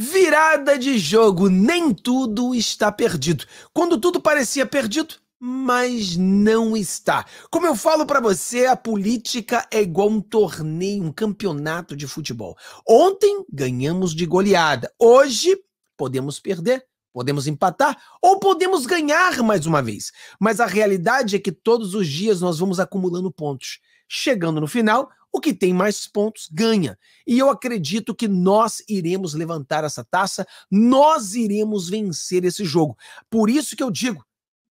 Virada de jogo, nem tudo está perdido. Quando tudo parecia perdido, mas não está. Como eu falo para você, a política é igual um torneio, um campeonato de futebol. Ontem ganhamos de goleada. Hoje podemos perder, podemos empatar ou podemos ganhar mais uma vez. Mas a realidade é que todos os dias nós vamos acumulando pontos. Chegando no final, o que tem mais pontos ganha. E eu acredito que nós iremos levantar essa taça, nós iremos vencer esse jogo. Por isso que eu digo,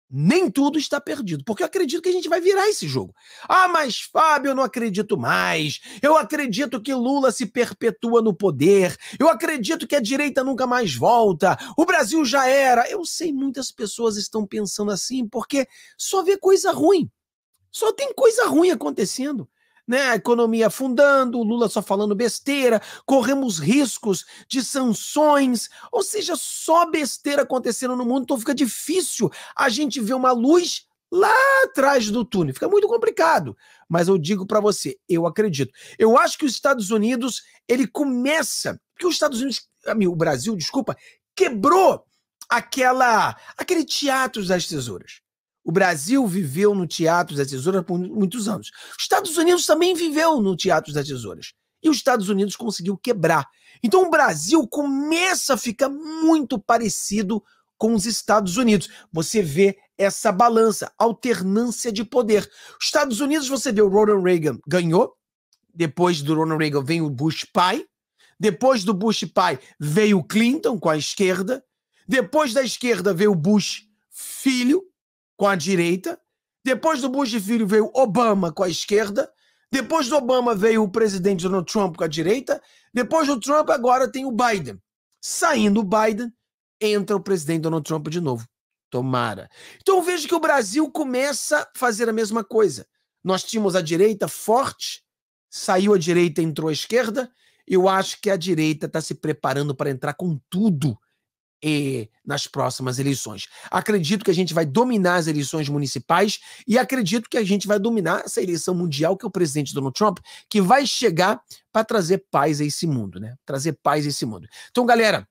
nem tudo está perdido, porque eu acredito que a gente vai virar esse jogo. Ah, mas Fábio, eu não acredito mais. Eu acredito que Lula se perpetua no poder. Eu acredito que a direita nunca mais volta. O Brasil já era. Eu sei muitas pessoas estão pensando assim porque só vê coisa ruim. Só tem coisa ruim acontecendo né? A economia afundando, o Lula só falando besteira, corremos riscos de sanções, ou seja, só besteira acontecendo no mundo, então fica difícil a gente ver uma luz lá atrás do túnel. Fica muito complicado. Mas eu digo para você, eu acredito. Eu acho que os Estados Unidos, ele começa, porque os Estados Unidos, o Brasil, desculpa, quebrou aquela aquele teatro das tesouras. O Brasil viveu no Teatro das Tesouras por muitos anos. Os Estados Unidos também viveu no Teatro das Tesouras. E os Estados Unidos conseguiu quebrar. Então o Brasil começa a ficar muito parecido com os Estados Unidos. Você vê essa balança, alternância de poder. Os Estados Unidos, você vê o Ronald Reagan ganhou. Depois do Ronald Reagan vem o Bush pai. Depois do Bush pai veio o Clinton com a esquerda. Depois da esquerda veio o Bush filho com a direita. Depois do Bush filho veio Obama com a esquerda. Depois do Obama veio o presidente Donald Trump com a direita. Depois do Trump, agora tem o Biden. Saindo o Biden, entra o presidente Donald Trump de novo. Tomara. Então vejo que o Brasil começa a fazer a mesma coisa. Nós tínhamos a direita forte, saiu a direita, entrou a esquerda. Eu acho que a direita está se preparando para entrar com tudo nas próximas eleições. Acredito que a gente vai dominar as eleições municipais e acredito que a gente vai dominar essa eleição mundial, que é o presidente Donald Trump, que vai chegar para trazer paz a esse mundo, né? Trazer paz a esse mundo. Então, galera,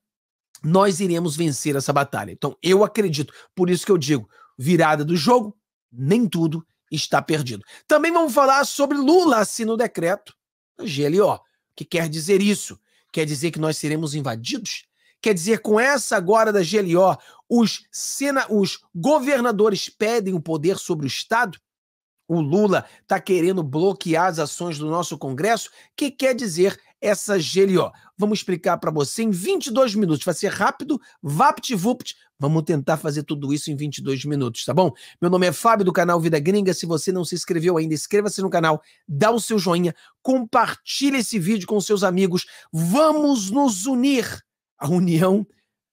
nós iremos vencer essa batalha. Então, eu acredito. Por isso que eu digo, virada do jogo, nem tudo está perdido. Também vamos falar sobre Lula assina o decreto da GLO. Que quer dizer isso? Quer dizer que nós seremos invadidos? Quer dizer, com essa agora da GLO, os, sena, os governadores pedem o poder sobre o Estado? O Lula está querendo bloquear as ações do nosso Congresso? O que quer dizer essa GLO? Vamos explicar para você em 22 minutos. Vai ser rápido, vapt-vupt. Vamos tentar fazer tudo isso em 22 minutos, tá bom? Meu nome é Fábio do canal Vida Gringa. Se você não se inscreveu ainda, inscreva-se no canal, dá o seu joinha, compartilhe esse vídeo com seus amigos. Vamos nos unir a união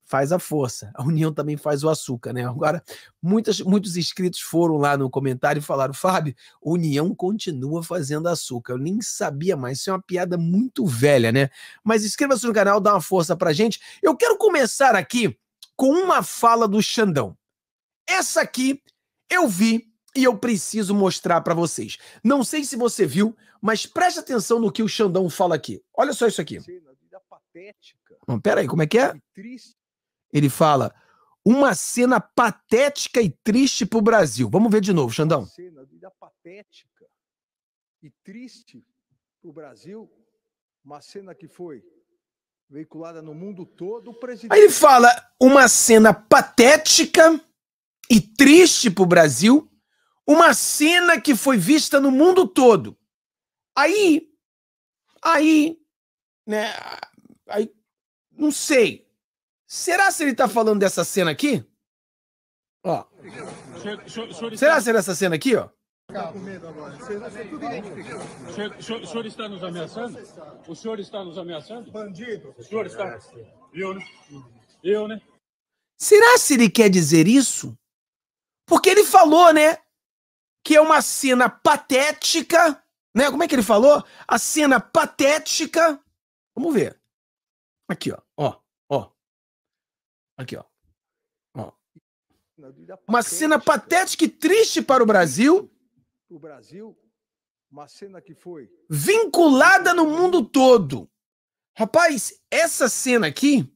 faz a força. A união também faz o açúcar, né? Agora, muitas, muitos inscritos foram lá no comentário e falaram: Fábio, união continua fazendo açúcar. Eu nem sabia mais. Isso é uma piada muito velha, né? Mas inscreva-se no canal, dá uma força pra gente. Eu quero começar aqui com uma fala do Xandão. Essa aqui eu vi e eu preciso mostrar para vocês. Não sei se você viu, mas preste atenção no que o Xandão fala aqui. Olha só isso aqui. Patética Pera peraí, como é que é? Ele fala uma cena patética e triste para o Brasil. Vamos ver de novo, Xandão. Uma cena patética e triste para o Brasil. Uma cena que foi veiculada no mundo todo. Presidente... Aí ele fala uma cena patética e triste para o Brasil. Uma cena que foi vista no mundo todo. Aí, aí, né? Aí não sei. Será se ele tá falando dessa cena aqui? Ó. Será se é dessa cena aqui, ó? Tá com medo agora. O senhor, está nos ameaçando? O senhor está nos ameaçando? Bandido. O senhor está. Eu, né? Eu, né? Será se ele quer dizer isso? Porque ele falou, né? Que é uma cena patética, né? Como é que ele falou? A cena patética. Vamos ver. Aqui, ó. Ó, ó. Aqui, ó. ó. Uma cena patética e triste para o Brasil. O Brasil, uma cena que foi vinculada no mundo todo. Rapaz, essa cena aqui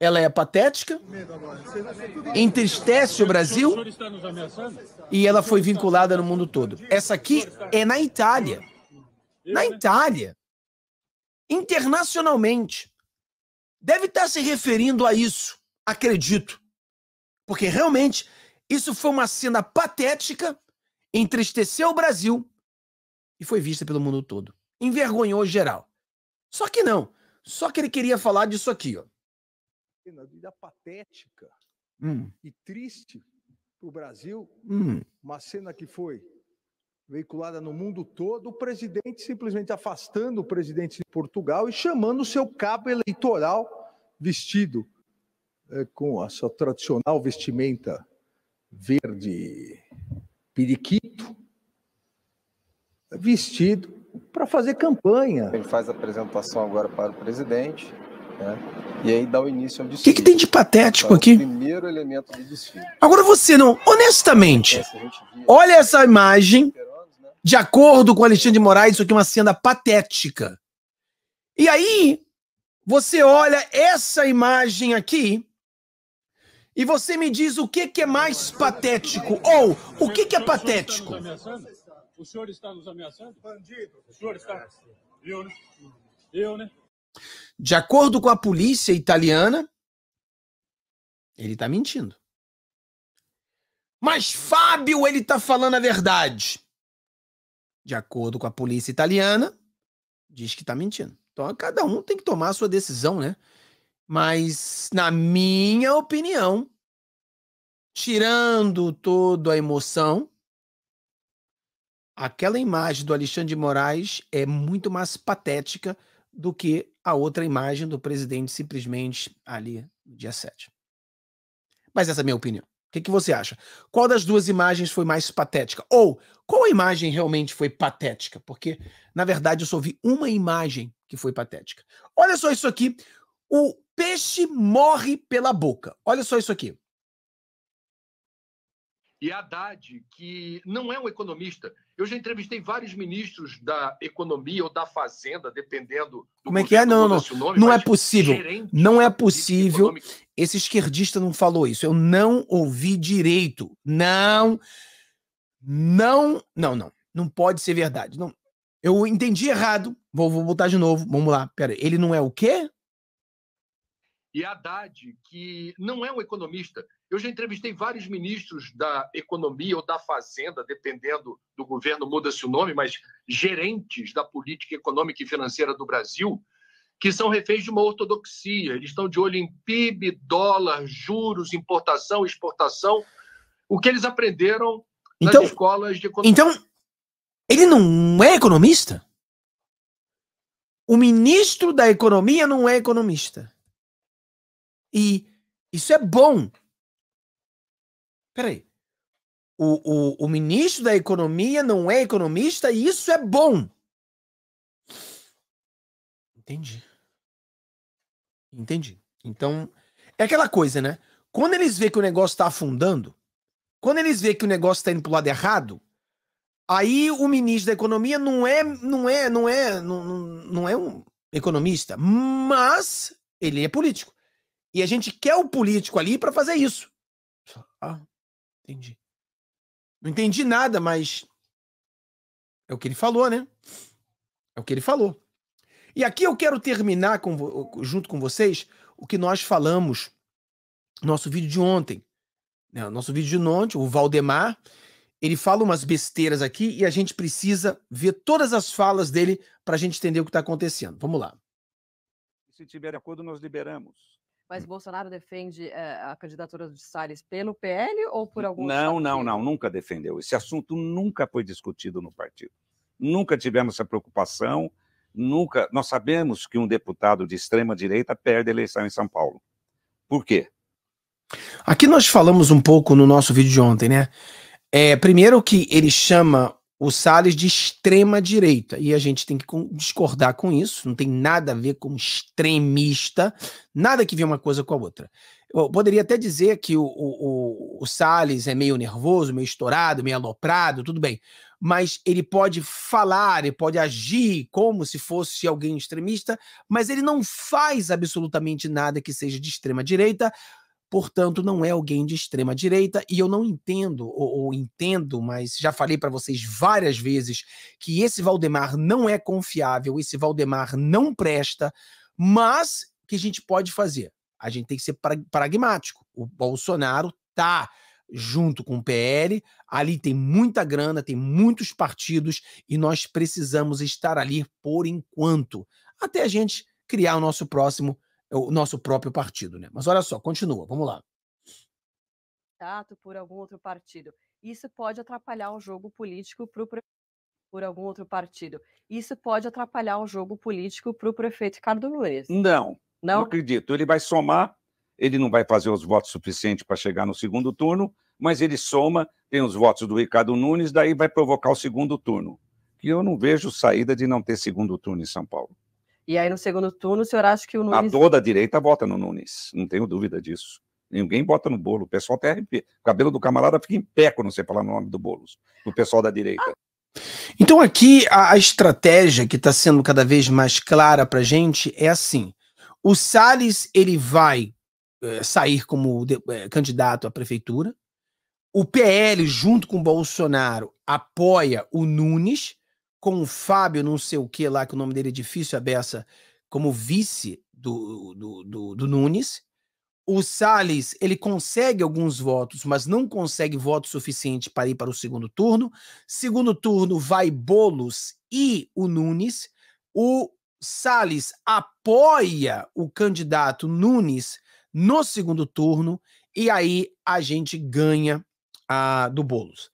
ela é patética, entristece o Brasil e ela foi vinculada no mundo todo. Essa aqui é na Itália. Na Itália. Internacionalmente. Deve estar se referindo a isso, acredito. Porque realmente isso foi uma cena patética, entristeceu o Brasil e foi vista pelo mundo todo. Envergonhou geral. Só que não. Só que ele queria falar disso aqui, ó vida patética hum. e triste para o Brasil, hum. uma cena que foi veiculada no mundo todo, o presidente simplesmente afastando o presidente de Portugal e chamando o seu cabo eleitoral vestido é, com a sua tradicional vestimenta verde periquito, vestido para fazer campanha. Ele faz a apresentação agora para o presidente né? E aí dá o início ao desfile. O que, que tem de patético então, aqui? O primeiro elemento do desfile. Agora você não, honestamente, olha essa imagem, de acordo com Alexandre de Moraes, isso aqui é uma cena patética. E aí, você olha essa imagem aqui e você me diz o que, que é mais patético ou o que, que é patético. O senhor está nos ameaçando? Bandido. O senhor está. Eu, né? Eu, né? De acordo com a polícia italiana, ele está mentindo. Mas Fábio, ele está falando a verdade. De acordo com a polícia italiana, diz que está mentindo. Então, cada um tem que tomar a sua decisão, né? Mas, na minha opinião, tirando toda a emoção, aquela imagem do Alexandre de Moraes é muito mais patética do que a outra imagem do presidente simplesmente ali no dia 7. Mas essa é a minha opinião. O que, que você acha? Qual das duas imagens foi mais patética? Ou qual imagem realmente foi patética? Porque, na verdade, eu só vi uma imagem que foi patética. Olha só isso aqui. O peixe morre pela boca. Olha só isso aqui. E Haddad, que não é um economista, eu já entrevistei vários ministros da economia ou da fazenda, dependendo. Como é que é? Não, não. Nome, não é possível. Não é possível. Esse esquerdista não falou isso. Eu não ouvi direito. Não. Não. Não, não. Não pode ser verdade. Não. Eu entendi errado. Vou, vou botar de novo. Vamos lá. Pera. Ele não é o quê? E Haddad, que não é um economista, eu já entrevistei vários ministros da economia ou da fazenda, dependendo do governo, muda-se o nome, mas gerentes da política econômica e financeira do Brasil, que são reféns de uma ortodoxia. Eles estão de olho em PIB, dólar, juros, importação, exportação, o que eles aprenderam nas então, escolas de economia. Então, ele não é economista? O ministro da economia não é economista. E isso é bom. Peraí. O, o, o ministro da Economia não é economista e isso é bom. Entendi. Entendi. Então, é aquela coisa, né? Quando eles vê que o negócio está afundando, quando eles vê que o negócio está indo pro lado errado, aí o ministro da Economia não é, não é, não é, não, não é um economista, mas ele é político. E a gente quer o político ali para fazer isso. Ah, entendi. Não entendi nada, mas é o que ele falou, né? É o que ele falou. E aqui eu quero terminar com, junto com vocês o que nós falamos no nosso vídeo de ontem. Né? Nosso vídeo de ontem, o Valdemar, ele fala umas besteiras aqui e a gente precisa ver todas as falas dele para a gente entender o que está acontecendo. Vamos lá. Se tiver acordo, nós liberamos. Mas Bolsonaro defende é, a candidatura de Salles pelo PL ou por algum Não, não, não, nunca defendeu. Esse assunto nunca foi discutido no partido. Nunca tivemos essa preocupação, nunca. Nós sabemos que um deputado de extrema direita perde a eleição em São Paulo. Por quê? Aqui nós falamos um pouco no nosso vídeo de ontem, né? É, primeiro que ele chama o Salles de extrema direita. E a gente tem que discordar com isso, não tem nada a ver com extremista, nada que ver uma coisa com a outra. Eu poderia até dizer que o, o, o Salles é meio nervoso, meio estourado, meio aloprado, tudo bem. mas ele pode falar, ele pode agir como se fosse alguém extremista, mas ele não faz absolutamente nada que seja de extrema direita, portanto, não é alguém de extrema direita, e eu não entendo, ou, ou entendo, mas já falei para vocês várias vezes que esse Valdemar não é confiável, esse Valdemar não presta, mas o que a gente pode fazer? A gente tem que ser pragmático. O Bolsonaro tá junto com o PL, ali tem muita grana, tem muitos partidos e nós precisamos estar ali por enquanto, até a gente criar o nosso próximo o nosso próprio partido, né? Mas olha só, continua, vamos lá. Candidato por algum outro partido. Isso pode atrapalhar o jogo político para o por algum outro partido. Isso pode atrapalhar o jogo político para o prefeito Ricardo Nunes. Não, não, não acredito. Ele vai somar, ele não vai fazer os votos suficientes para chegar no segundo turno, mas ele soma, tem os votos do Ricardo Nunes, daí vai provocar o segundo turno. E eu não vejo saída de não ter segundo turno em São Paulo. E aí, no segundo turno, o senhor acha que o Nunes. A toda direita vota no Nunes, não tenho dúvida disso. Ninguém bota no bolo. O pessoal até arrepia. O cabelo do camarada fica em pé quando você fala no nome do Boulos, do pessoal da direita. Então, aqui, a, a estratégia que está sendo cada vez mais clara para gente é assim: o Salles ele vai é, sair como de, é, candidato à prefeitura, o PL, junto com o Bolsonaro, apoia o Nunes com o Fábio, não sei o que lá, que o nome dele é difícil, a beça, como vice do, do, do, do Nunes. O Salles, ele consegue alguns votos, mas não consegue voto suficiente para ir para o segundo turno. Segundo turno vai Bolos e o Nunes. O Salles apoia o candidato Nunes no segundo turno e aí a gente ganha a do Bolos.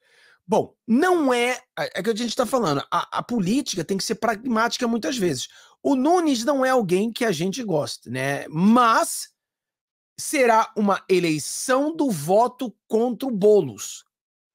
Bom, não é. É que a gente está falando. A, a, política tem que ser pragmática muitas vezes. O Nunes não é alguém que a gente gosta, né? Mas será uma eleição do voto contra o Bolos.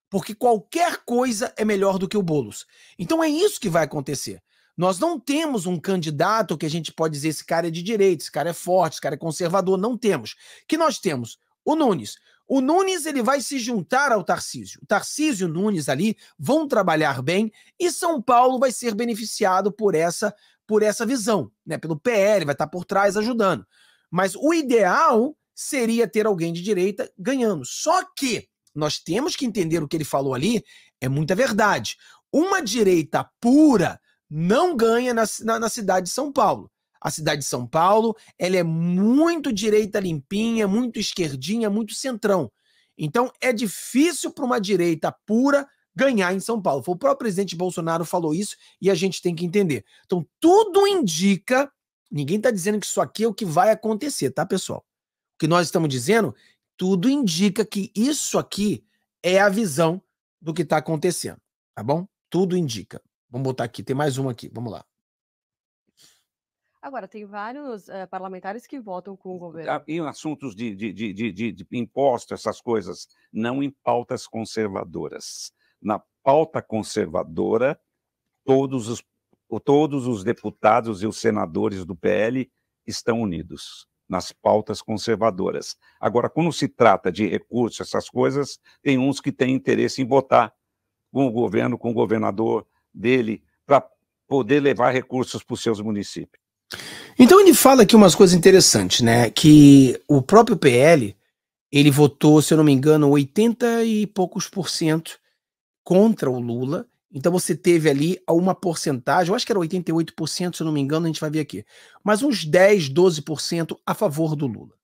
Porque qualquer coisa é melhor do que o Bolos. Então é isso que vai acontecer. Nós não temos um candidato que a gente pode dizer esse cara é de direita, esse cara é forte, esse cara é conservador. Não temos. Que nós temos o Nunes. O Nunes ele vai se juntar ao Tarcísio. O Tarcísio e o Nunes ali vão trabalhar bem e São Paulo vai ser beneficiado por essa por essa visão, né? Pelo PL vai estar por trás ajudando. Mas o ideal seria ter alguém de direita ganhando. Só que nós temos que entender o que ele falou ali, é muita verdade. Uma direita pura não ganha na, na, na cidade de São Paulo a cidade de São Paulo, ela é muito direita limpinha, muito esquerdinha, muito centrão. Então é difícil para uma direita pura ganhar em São Paulo. O próprio presidente Bolsonaro falou isso e a gente tem que entender. Então tudo indica, ninguém está dizendo que isso aqui é o que vai acontecer, tá, pessoal? O que nós estamos dizendo, tudo indica que isso aqui é a visão do que está acontecendo, tá bom? Tudo indica. Vamos botar aqui, tem mais um aqui, vamos lá. Agora, tem vários eh, parlamentares que votam com o governo. Ah, em assuntos de, de, de, de, de imposto, essas coisas, não em pautas conservadoras. Na pauta conservadora, todos os, todos os deputados e os senadores do PL estão unidos nas pautas conservadoras. Agora, quando se trata de recursos, essas coisas, tem uns que têm interesse em votar com o governo, com o governador dele, para poder levar recursos para os seus municípios. Então ele fala aqui umas coisas interessantes, né? Que o próprio PL, ele votou, se eu não me engano, 80 e poucos por cento contra o Lula. Então você teve ali uma porcentagem, eu acho que era 88%, se eu não me engano, a gente vai ver aqui. Mas uns 10, 12% a favor do Lula.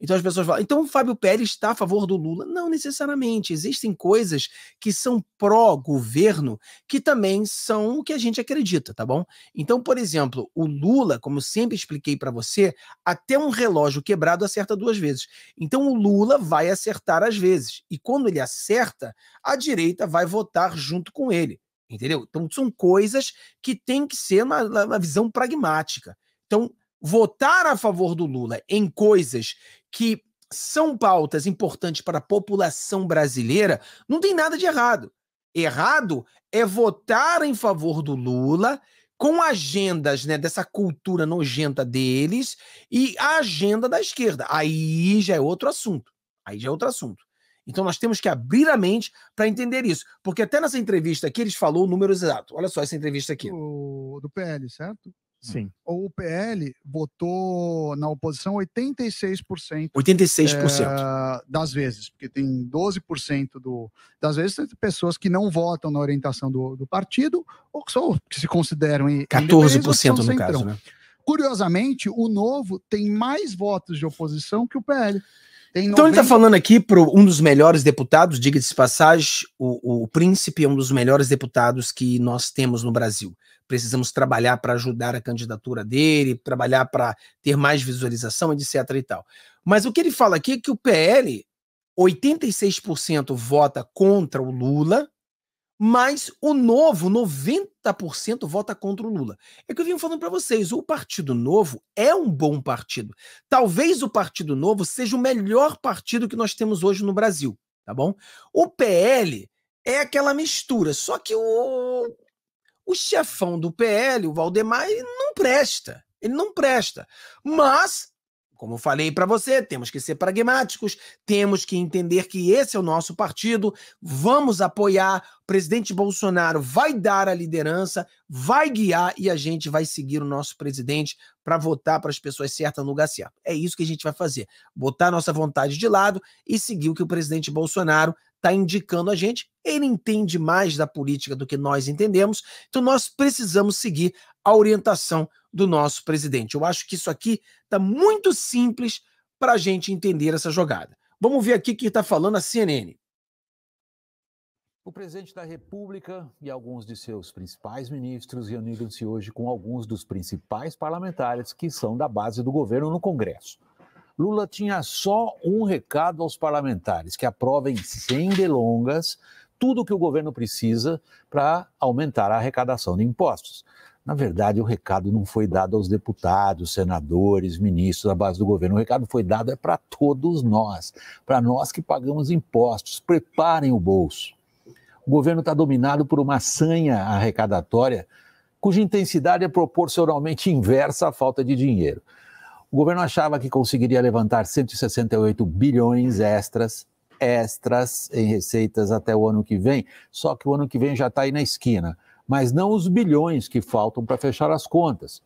Então as pessoas falam, então o Fábio Pérez está a favor do Lula? Não necessariamente. Existem coisas que são pró-governo que também são o que a gente acredita, tá bom? Então, por exemplo, o Lula, como sempre expliquei para você, até um relógio quebrado acerta duas vezes. Então o Lula vai acertar às vezes. E quando ele acerta, a direita vai votar junto com ele. Entendeu? Então são coisas que tem que ser uma, uma visão pragmática. Então, votar a favor do Lula em coisas que são pautas importantes para a população brasileira, não tem nada de errado. Errado é votar em favor do Lula com agendas né, dessa cultura nojenta deles e a agenda da esquerda. Aí já é outro assunto. Aí já é outro assunto. Então nós temos que abrir a mente para entender isso. Porque até nessa entrevista aqui eles falou o número exato. Olha só essa entrevista aqui. O, do PL, certo? Sim. O PL votou na oposição 86%. 86%. É, das vezes, porque tem 12% do, das vezes pessoas que não votam na orientação do, do partido ou que, só, que se consideram 14% no caso, né? Curiosamente, o Novo tem mais votos de oposição que o PL. Então 90... ele está falando aqui para um dos melhores deputados, diga-se passagem, o, o Príncipe é um dos melhores deputados que nós temos no Brasil. Precisamos trabalhar para ajudar a candidatura dele, trabalhar para ter mais visualização, etc. e tal. Mas o que ele fala aqui é que o PL, 86% vota contra o Lula, mas o Novo, 90% vota contra o Lula. É que eu venho falando para vocês, o Partido Novo é um bom partido. Talvez o Partido Novo seja o melhor partido que nós temos hoje no Brasil, tá bom? O PL é aquela mistura, só que o, o chefão do PL, o Valdemar, ele não presta. Ele não presta. Mas como eu falei para você, temos que ser pragmáticos, temos que entender que esse é o nosso partido, vamos apoiar. O presidente Bolsonaro vai dar a liderança, vai guiar e a gente vai seguir o nosso presidente para votar para as pessoas certas no lugar certo. É isso que a gente vai fazer: botar nossa vontade de lado e seguir o que o presidente Bolsonaro está indicando a gente. Ele entende mais da política do que nós entendemos, então nós precisamos seguir a orientação do nosso presidente. Eu acho que isso aqui está muito simples para a gente entender essa jogada. Vamos ver aqui o que está falando a CNN. O presidente da República e alguns de seus principais ministros reuniram-se hoje com alguns dos principais parlamentares que são da base do governo no Congresso. Lula tinha só um recado aos parlamentares: que aprovem sem delongas tudo o que o governo precisa para aumentar a arrecadação de impostos. Na verdade, o recado não foi dado aos deputados, senadores, ministros da base do governo. O recado foi dado é para todos nós, para nós que pagamos impostos. Preparem o bolso. O governo está dominado por uma sanha arrecadatória cuja intensidade é proporcionalmente inversa à falta de dinheiro. O governo achava que conseguiria levantar 168 bilhões extras, extras em receitas até o ano que vem, só que o ano que vem já está aí na esquina mas não os bilhões que faltam para fechar as contas.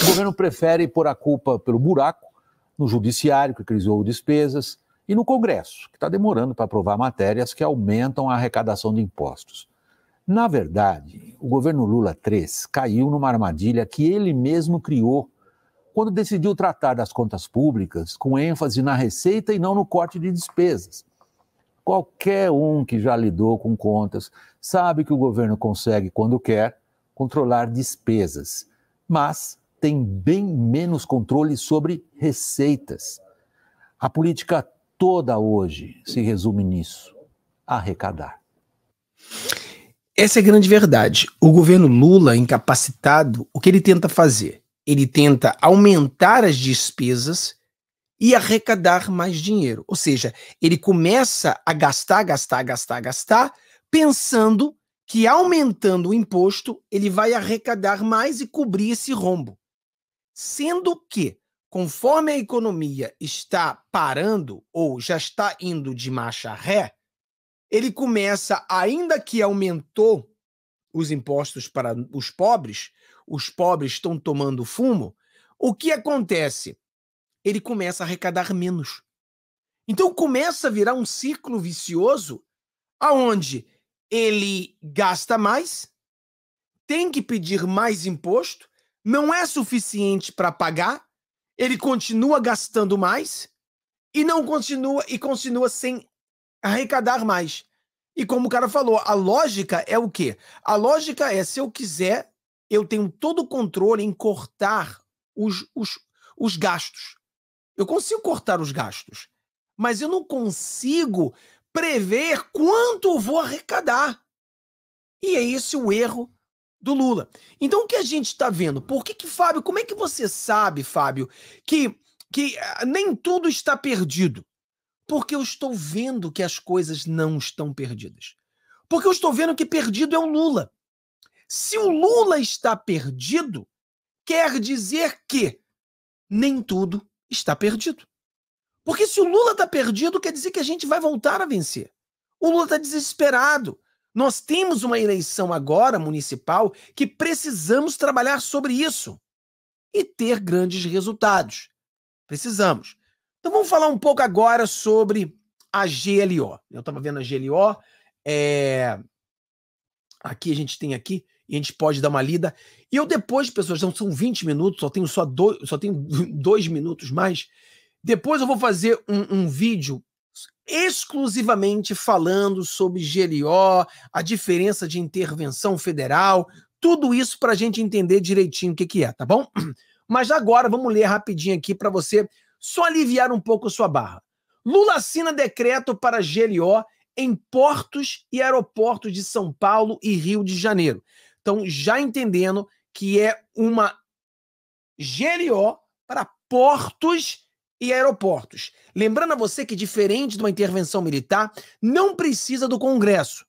O governo prefere pôr a culpa pelo buraco no judiciário, que criou despesas, e no Congresso, que está demorando para aprovar matérias que aumentam a arrecadação de impostos. Na verdade, o governo Lula III caiu numa armadilha que ele mesmo criou quando decidiu tratar das contas públicas com ênfase na receita e não no corte de despesas. Qualquer um que já lidou com contas sabe que o governo consegue, quando quer, controlar despesas, mas tem bem menos controle sobre receitas. A política toda hoje se resume nisso: arrecadar. Essa é a grande verdade. O governo Lula, incapacitado, o que ele tenta fazer? Ele tenta aumentar as despesas e arrecadar mais dinheiro. Ou seja, ele começa a gastar, gastar, gastar, gastar, pensando que aumentando o imposto, ele vai arrecadar mais e cobrir esse rombo. Sendo que, conforme a economia está parando ou já está indo de marcha ré, ele começa, ainda que aumentou os impostos para os pobres, os pobres estão tomando fumo, o que acontece? Ele começa a arrecadar menos. Então começa a virar um ciclo vicioso aonde ele gasta mais, tem que pedir mais imposto, não é suficiente para pagar, ele continua gastando mais e não continua e continua sem arrecadar mais. E como o cara falou, a lógica é o quê? A lógica é se eu quiser, eu tenho todo o controle em cortar os, os, os gastos. Eu consigo cortar os gastos, mas eu não consigo prever quanto vou arrecadar. E é esse o erro do Lula. Então o que a gente está vendo? Por que que, Fábio, como é que você sabe, Fábio, que, que uh, nem tudo está perdido? Porque eu estou vendo que as coisas não estão perdidas. Porque eu estou vendo que perdido é o Lula. Se o Lula está perdido, quer dizer que nem tudo está perdido. Porque se o Lula está perdido, quer dizer que a gente vai voltar a vencer. O Lula está desesperado. Nós temos uma eleição agora municipal que precisamos trabalhar sobre isso e ter grandes resultados. Precisamos. Então vamos falar um pouco agora sobre a GLO. Eu estava vendo a GLO. É... Aqui a gente tem aqui, e a gente pode dar uma lida. E eu depois, pessoas, não são 20 minutos, só tenho só dois, só tenho dois minutos mais. Depois eu vou fazer um, um vídeo exclusivamente falando sobre GLO, a diferença de intervenção federal, tudo isso para a gente entender direitinho o que, que é, tá bom? Mas agora vamos ler rapidinho aqui para você só aliviar um pouco a sua barra. Lula assina decreto para GLO em portos e aeroportos de São Paulo e Rio de Janeiro. Então, já entendendo que é uma GLO para portos e aeroportos. Lembrando a você que, diferente de uma intervenção militar, não precisa do Congresso.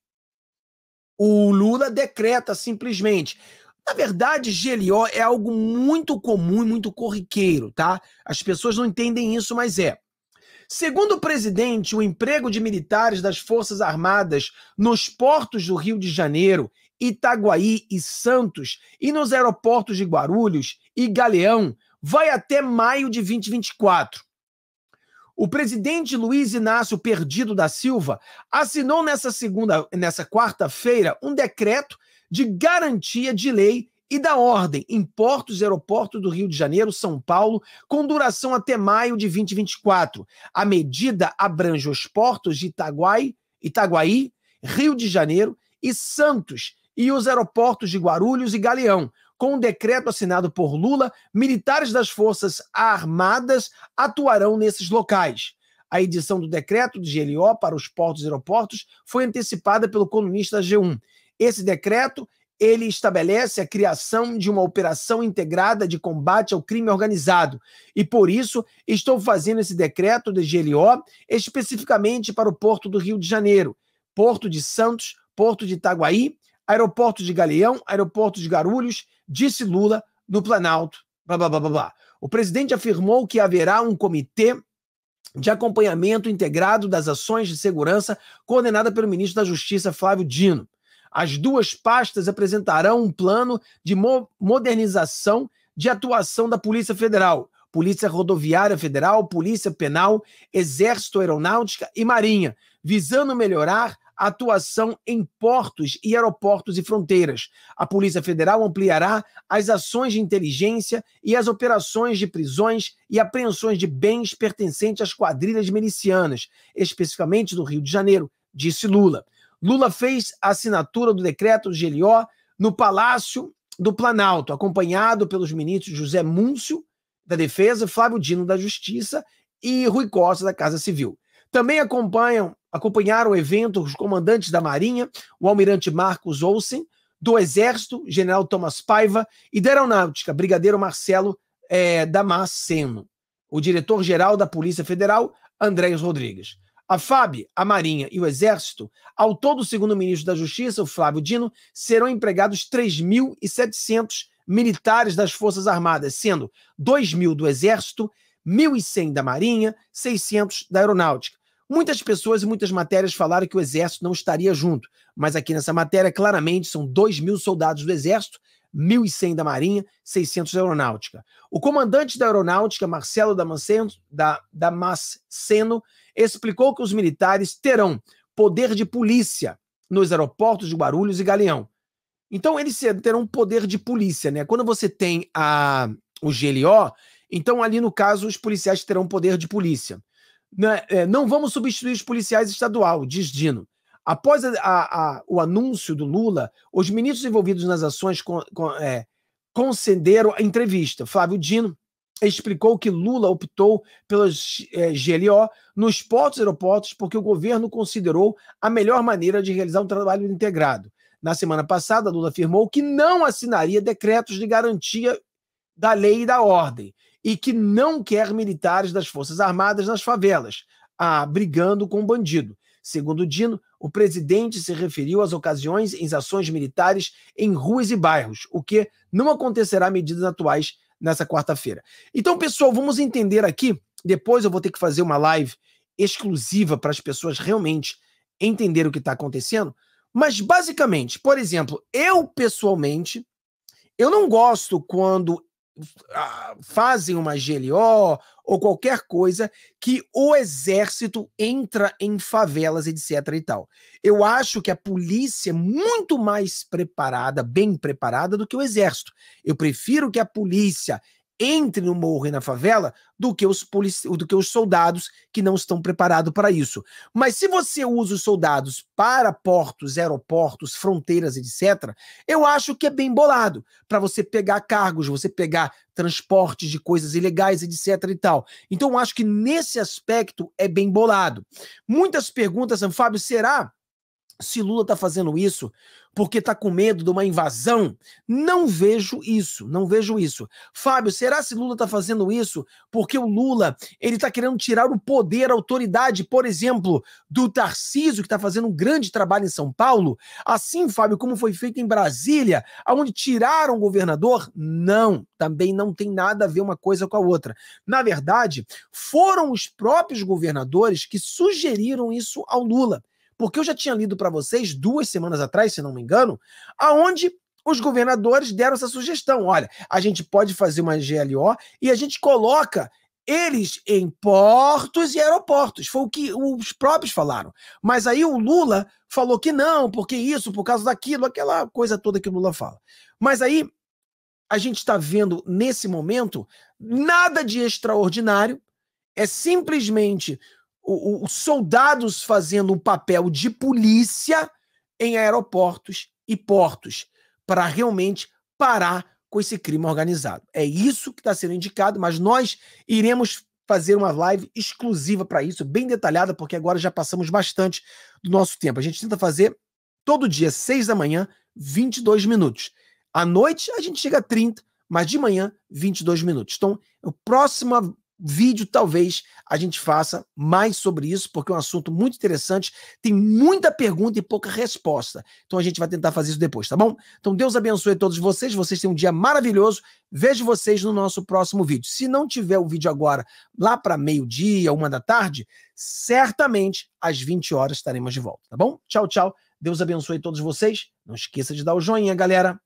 O Lula decreta simplesmente. Na verdade, GLO é algo muito comum e muito corriqueiro, tá? As pessoas não entendem isso, mas é. Segundo o presidente, o emprego de militares das Forças Armadas nos portos do Rio de Janeiro, Itaguaí e Santos e nos aeroportos de Guarulhos e Galeão vai até maio de 2024. O presidente Luiz Inácio Perdido da Silva assinou nessa segunda, nessa quarta-feira, um decreto de garantia de lei e da ordem em portos e aeroportos do Rio de Janeiro, São Paulo, com duração até maio de 2024. A medida abrange os portos de Itaguaí, Itaguaí, Rio de Janeiro e Santos e os aeroportos de Guarulhos e Galeão, com um decreto assinado por Lula, militares das Forças Armadas atuarão nesses locais. A edição do decreto de GLO para os portos e aeroportos foi antecipada pelo colunista G1. Esse decreto ele estabelece a criação de uma operação integrada de combate ao crime organizado. E por isso estou fazendo esse decreto de GLO especificamente para o Porto do Rio de Janeiro, Porto de Santos, Porto de Itaguaí, Aeroporto de Galeão, Aeroporto de Garulhos, disse Lula no Planalto. Blá, blá, blá, blá. O presidente afirmou que haverá um comitê de acompanhamento integrado das ações de segurança coordenada pelo ministro da Justiça, Flávio Dino. As duas pastas apresentarão um plano de mo modernização de atuação da Polícia Federal, Polícia Rodoviária Federal, Polícia Penal, Exército Aeronáutica e Marinha, visando melhorar atuação em portos e aeroportos e fronteiras. A Polícia Federal ampliará as ações de inteligência e as operações de prisões e apreensões de bens pertencentes às quadrilhas milicianas, especificamente do Rio de Janeiro, disse Lula. Lula fez a assinatura do decreto de GLO no Palácio do Planalto, acompanhado pelos ministros José Múncio, da Defesa, Flávio Dino, da Justiça e Rui Costa, da Casa Civil. Também acompanham, acompanharam o evento os comandantes da Marinha, o almirante Marcos Olsen, do Exército, general Thomas Paiva, e da Aeronáutica, brigadeiro Marcelo é, Damasceno, o diretor-geral da Polícia Federal, Andrés Rodrigues. A FAB, a Marinha e o Exército, ao todo, segundo o ministro da Justiça, o Flávio Dino, serão empregados 3.700 militares das Forças Armadas, sendo 2 mil do Exército, 1.100 da Marinha, 600 da Aeronáutica. Muitas pessoas e muitas matérias falaram que o Exército não estaria junto, mas aqui nessa matéria, claramente, são 2 mil soldados do Exército, 1.100 da Marinha, 600 da Aeronáutica. O comandante da Aeronáutica, Marcelo Damasceno, da, Damasceno, explicou que os militares terão poder de polícia nos aeroportos de Guarulhos e Galeão. Então, eles terão poder de polícia, né? Quando você tem a, o GLO, então, ali no caso, os policiais terão poder de polícia. Né, é, não vamos substituir os policiais estadual, diz Dino. Após a, a, o anúncio do Lula, os ministros envolvidos nas ações con, con, é, concederam a entrevista. Flávio Dino explicou que Lula optou pelas é, GLO nos portos e aeroportos porque o governo considerou a melhor maneira de realizar um trabalho integrado. Na semana passada, Lula afirmou que não assinaria decretos de garantia da lei e da ordem e que não quer militares das Forças Armadas nas favelas, ah, brigando com o bandido. Segundo Dino, o presidente se referiu às ocasiões em ações militares em ruas e bairros, o que não acontecerá medidas atuais nessa quarta-feira. Então, pessoal, vamos entender aqui Depois eu vou ter que fazer uma live exclusiva para as pessoas realmente entenderem o que está acontecendo. Mas, basicamente, por exemplo, eu pessoalmente, eu não gosto quando fazem uma GLO ou qualquer coisa que o exército entra em favelas, etc e tal. Eu acho que a polícia é muito mais preparada, bem preparada do que o exército. Eu prefiro que a polícia entre no morro e na favela do que os do que os soldados que não estão preparados para isso. Mas se você usa os soldados para portos, aeroportos, fronteiras, etc., eu acho que é bem bolado para você pegar cargos, você pegar transportes de coisas ilegais, etc. e tal. Então eu acho que nesse aspecto é bem bolado. Muitas perguntas, Fábio, será se Lula está fazendo isso porque está com medo de uma invasão? Não vejo isso, não vejo isso. Fábio, será se Lula está fazendo isso porque o Lula ele está querendo tirar o poder, a autoridade, por exemplo, do Tarcísio, que está fazendo um grande trabalho em São Paulo? Assim, Fábio, como foi feito em Brasília, aonde tiraram o governador? Não, também não tem nada a ver uma coisa com a outra. Na verdade, foram os próprios governadores que sugeriram isso ao Lula porque eu já tinha lido para vocês duas semanas atrás, se não me engano, aonde os governadores deram essa sugestão. Olha, a gente pode fazer uma GLO e a gente coloca eles em portos e aeroportos. Foi o que os próprios falaram. Mas aí o Lula falou que não, porque isso, por causa daquilo, aquela coisa toda que o Lula fala. Mas aí a gente está vendo nesse momento nada de extraordinário. É simplesmente os soldados fazendo um papel de polícia em aeroportos e portos para realmente parar com esse crime organizado. É isso que está sendo indicado, mas nós iremos fazer uma live exclusiva para isso, bem detalhada, porque agora já passamos bastante do nosso tempo. A gente tenta fazer todo dia, 6 da manhã, 22 minutos. À noite, a gente chega a 30, mas de manhã, 22 minutos. Então, o próximo vídeo talvez a gente faça mais sobre isso, porque é um assunto muito interessante, tem muita pergunta e pouca resposta. Então a gente vai tentar fazer isso depois, tá bom? Então Deus abençoe todos vocês, vocês têm um dia maravilhoso. Vejo vocês no nosso próximo vídeo. Se não tiver o vídeo agora, lá para meio-dia, uma da tarde, certamente às 20 horas estaremos de volta, tá bom? Tchau, tchau. Deus abençoe todos vocês. Não esqueça de dar o joinha, galera.